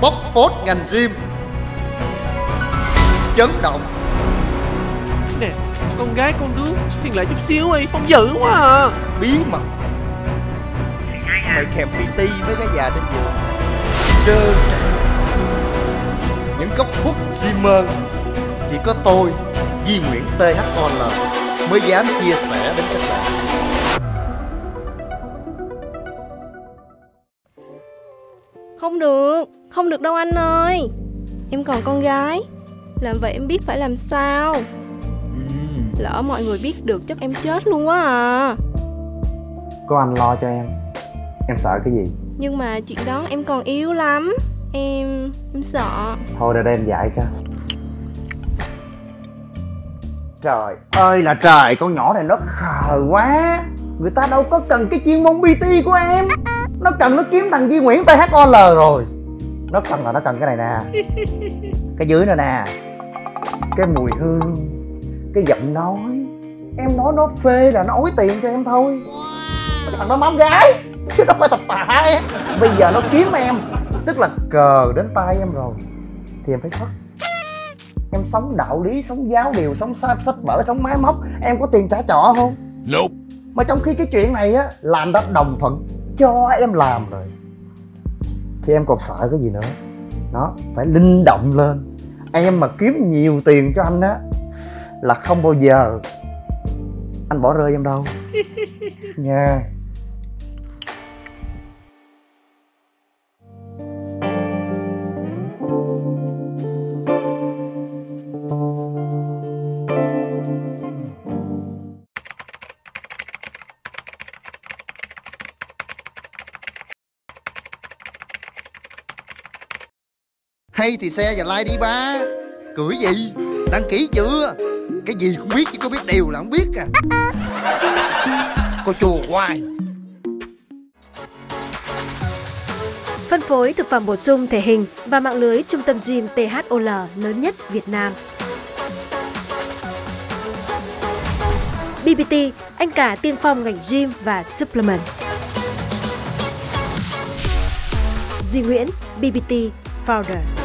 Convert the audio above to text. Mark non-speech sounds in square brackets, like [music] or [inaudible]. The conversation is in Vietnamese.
bóc phốt ngành gym. Chấn động. Nè Con gái con đứa Hiền lại chút xíu đi Không dữ quá à. Bí mật. Mày kèm PT với cái già trên giường. Trơ trẽn những góc khuất Zimmer chỉ có tôi Di Nguyễn THOL mới dám chia sẻ đến các bạn Không được, không được đâu anh ơi. Em còn con gái Làm vậy em biết phải làm sao. Lỡ mọi người biết được chắc em chết luôn quá à. Có anh lo cho em. Em sợ cái gì? Nhưng mà chuyện đó em còn yếu lắm. Em... em sợ. Thôi để đây em dạy cho. Trời ơi là trời Con nhỏ này nó khờ quá. Người ta đâu có cần cái chuyên môn PT của em Nó cần nó kiếm thằng Di Nguyễn THOL rồi. Nó cần là nó cần cái này nè. [laughs] Cái dưới này nè. Cái mùi hương. Cái giọng nói. Em nói nó phê là nó ối tiền cho em thôi. Cái thằng đó mám gái. Chứ đâu phải tập tạ em. Bây giờ nó kiếm em. Tức là cờ đến tay em rồi. Thì em phải thoát. Em sống đạo lý, sống giáo điều, sống sách, sách vở, sống máy móc. Em có tiền trả trọ không? Nope. Mà trong khi cái chuyện này á Là anh đã đồng thuận cho em làm rồi Thì em còn sợ cái gì nữa? Đó, phải linh động lên. Em mà kiếm nhiều tiền cho anh á Là không bao giờ Anh bỏ rơi em đâu. [laughs] Nha. Hay thì xe và like đi ba Cười gì Đăng ký chưa Cái gì cũng biết chứ có biết điều là không biết à Cô chùa hoài Phân phối thực phẩm bổ sung thể hình và mạng lưới trung tâm gym THOL lớn nhất Việt Nam. BBT, anh cả tiên phong ngành gym và supplement. Duy Nguyễn, BBT Founder.